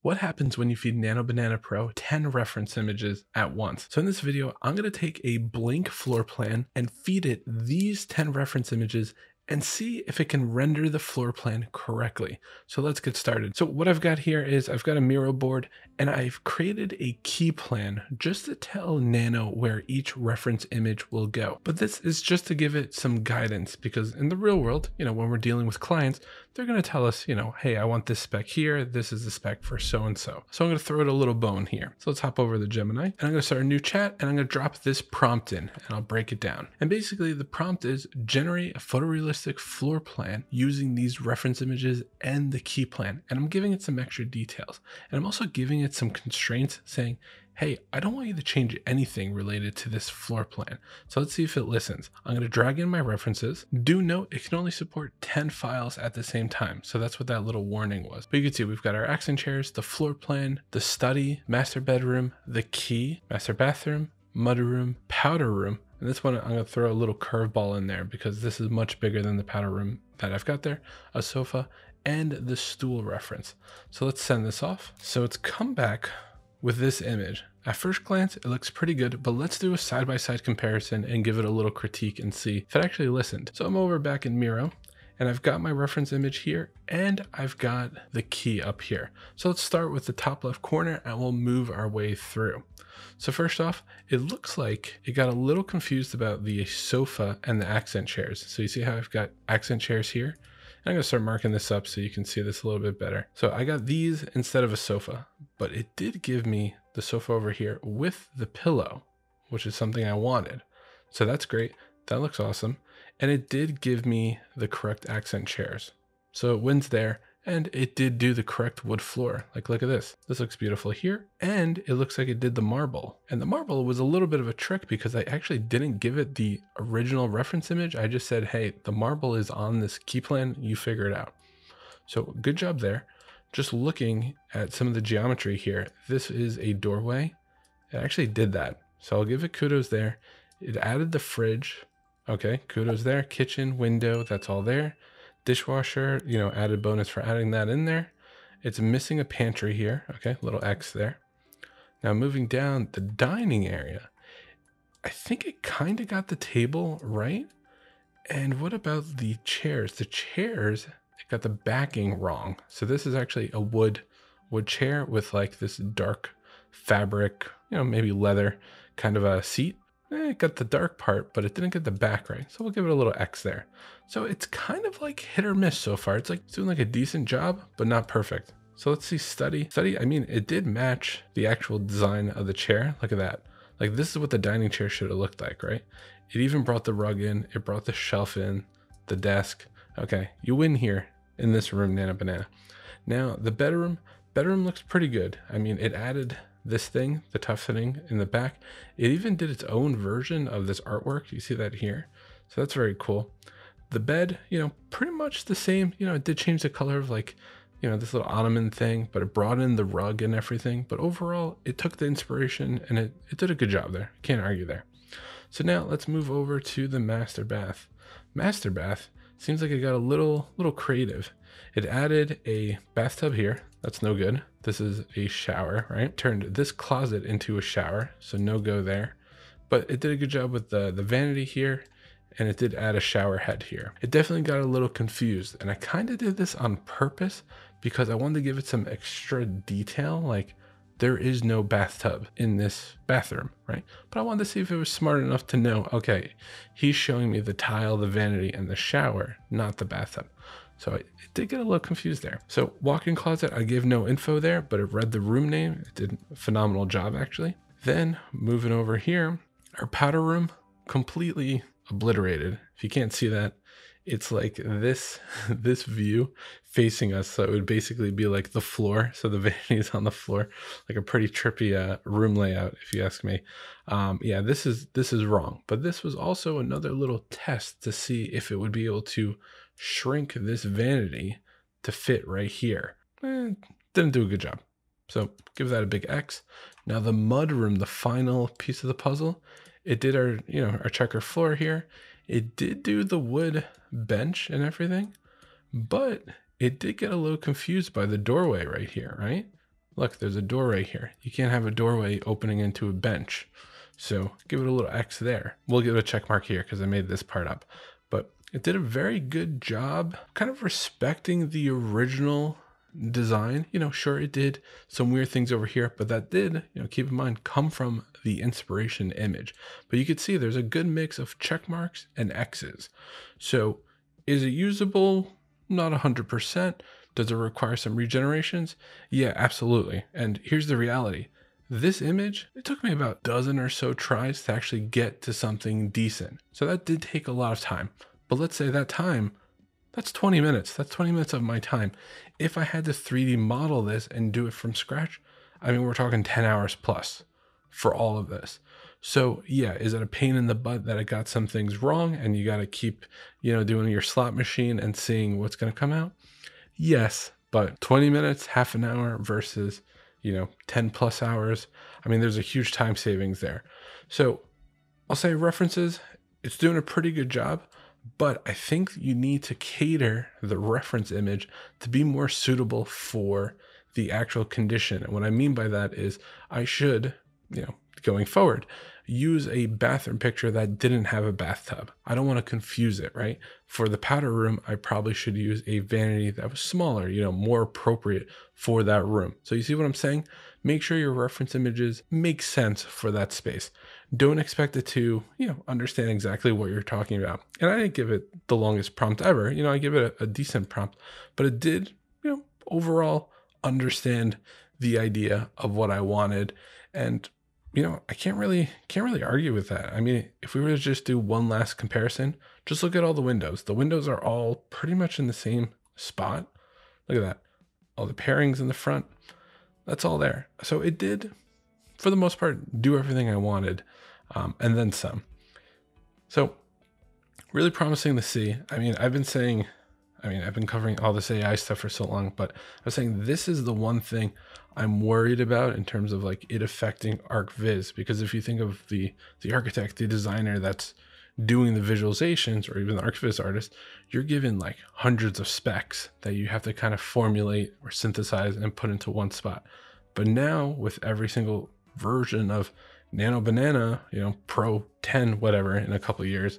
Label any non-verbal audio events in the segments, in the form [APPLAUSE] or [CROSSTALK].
What happens when you feed Nano Banana Pro 10 reference images at once? So in this video, I'm going to take a blank floor plan and feed it these 10 reference images and see if it can render the floor plan correctly. So let's get started. So what I've got here is I've got a Miro board and I've created a key plan just to tell Nano where each reference image will go. But this is just to give it some guidance because in the real world, you know, when we're dealing with clients, they're going to tell us, you know, hey, I want this spec here. This is the spec for so-and-so. So I'm going to throw it a little bone here. So let's hop over to Gemini and I'm going to start a new chat and I'm going to drop this prompt in and I'll break it down. And basically the prompt is generate a photorealistic floor plan using these reference images and the key plan. And I'm giving it some extra details. And I'm also giving it some constraints saying, hey, I don't want you to change anything related to this floor plan. So let's see if it listens. I'm going to drag in my references. Do note it can only support 10 files at the same time. So that's what that little warning was. But you can see we've got our accent chairs, the floor plan, the study, master bedroom, the key, master bathroom, mudroom, powder room. And this one, I'm to throw a little curveball in there because this is much bigger than the powder room that I've got there, a sofa, and the stool reference. So let's send this off. So it's come back with this image. At first glance, it looks pretty good, but let's do a side-by-side -side comparison and give it a little critique and see if it actually listened. So I'm over back in Miro and I've got my reference image here and I've got the key up here. So let's start with the top left corner and we'll move our way through. So first off, it looks like it got a little confused about the sofa and the accent chairs. So you see how I've got accent chairs here? I'm gonna start marking this up so you can see this a little bit better. So I got these instead of a sofa, but it did give me the sofa over here with the pillow, which is something I wanted. So that's great. That looks awesome. And it did give me the correct accent chairs. So it wins there and it did do the correct wood floor. Like, look at this. This looks beautiful here. And it looks like it did the marble. And the marble was a little bit of a trick because I actually didn't give it the original reference image. I just said, hey, the marble is on this key plan. You figure it out. So good job there. Just looking at some of the geometry here, this is a doorway. It actually did that. So I'll give it kudos there. It added the fridge. Okay, kudos there. Kitchen, window, that's all there dishwasher, you know, added bonus for adding that in there. It's missing a pantry here. Okay, little X there. Now moving down the dining area, I think it kind of got the table right. And what about the chairs? The chairs, got the backing wrong. So this is actually a wood wood chair with like this dark fabric, you know, maybe leather kind of a seat eh, it got the dark part, but it didn't get the back right. So we'll give it a little X there. So it's kind of like hit or miss so far. It's like doing like a decent job, but not perfect. So let's see study. Study, I mean, it did match the actual design of the chair. Look at that. Like this is what the dining chair should have looked like, right? It even brought the rug in. It brought the shelf in, the desk. Okay, you win here in this room, Nano Banana. Now the bedroom, bedroom looks pretty good. I mean, it added this thing, the tough thing in the back. It even did its own version of this artwork. You see that here? So that's very cool. The bed, you know, pretty much the same. You know, it did change the color of like, you know, this little ottoman thing, but it brought in the rug and everything. But overall, it took the inspiration and it, it did a good job there. Can't argue there. So now let's move over to the master bath. Master bath seems like it got a little, little creative. It added a bathtub here. That's no good. This is a shower, right? Turned this closet into a shower, so no go there. But it did a good job with the, the vanity here, and it did add a shower head here. It definitely got a little confused, and I kind of did this on purpose because I wanted to give it some extra detail, like there is no bathtub in this bathroom, right? But I wanted to see if it was smart enough to know, okay, he's showing me the tile, the vanity, and the shower, not the bathtub. So it did get a little confused there. So walk-in closet, I gave no info there, but it read the room name. It did a phenomenal job actually. Then moving over here, our powder room completely obliterated. If you can't see that, it's like this [LAUGHS] this view facing us so it would basically be like the floor so the [LAUGHS] vanity is on the floor like a pretty trippy uh, room layout if you ask me um, yeah this is this is wrong but this was also another little test to see if it would be able to shrink this vanity to fit right here. Eh, didn't do a good job. So give that a big X. Now the mud room, the final piece of the puzzle, it did our, you know, our checker floor here. It did do the wood bench and everything, but it did get a little confused by the doorway right here, right? look, there's a doorway here. You can't have a doorway opening into a bench. So give it a little X there. We'll give it a check mark here because I made this part up. But it did a very good job kind of respecting the original design. You know, sure, it did some weird things over here, but that did, you know, keep in mind, come from the inspiration image. But you could see there's a good mix of check marks and X's. So is it usable? Not 100%. Does it require some regenerations? Yeah, absolutely. And here's the reality. This image, it took me about a dozen or so tries to actually get to something decent. So that did take a lot of time. But let's say that time, that's 20 minutes. That's 20 minutes of my time. If I had to 3D model this and do it from scratch, I mean, we're talking 10 hours plus for all of this. So yeah, is it a pain in the butt that it got some things wrong and you got to keep, you know, doing your slot machine and seeing what's going to come out? Yes, but 20 minutes, half an hour versus you know, 10 plus hours. I mean, there's a huge time savings there. So I'll say references, it's doing a pretty good job, but I think you need to cater the reference image to be more suitable for the actual condition. And what I mean by that is I should, you know, going forward, use a bathroom picture that didn't have a bathtub. I don't want to confuse it, right? For the powder room, I probably should use a vanity that was smaller, you know, more appropriate for that room. So you see what I'm saying? Make sure your reference images make sense for that space. Don't expect it to, you know, understand exactly what you're talking about. And I didn't give it the longest prompt ever. You know, I give it a, a decent prompt, but it did, you know, overall understand the idea of what I wanted and you know, I can't really can't really argue with that. I mean, if we were to just do one last comparison, just look at all the windows. The windows are all pretty much in the same spot. Look at that. All the pairings in the front. That's all there. So it did, for the most part, do everything I wanted, um, and then some. So really promising to see. I mean, I've been saying I mean, I've been covering all this AI stuff for so long, but I was saying this is the one thing I'm worried about in terms of like it affecting ArchViz. Because if you think of the the architect, the designer that's doing the visualizations, or even the ArchViz artist, you're given like hundreds of specs that you have to kind of formulate or synthesize and put into one spot. But now with every single version of Nano Banana, you know, Pro 10, whatever, in a couple years,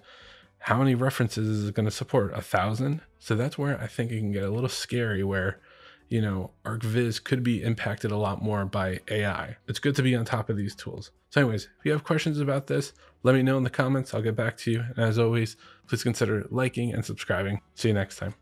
how many references is it going to support? A thousand? So that's where I think it can get a little scary where, you know, ArchViz could be impacted a lot more by AI. It's good to be on top of these tools. So anyways, if you have questions about this, let me know in the comments. I'll get back to you. And as always, please consider liking and subscribing. See you next time.